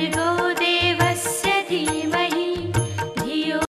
Virgo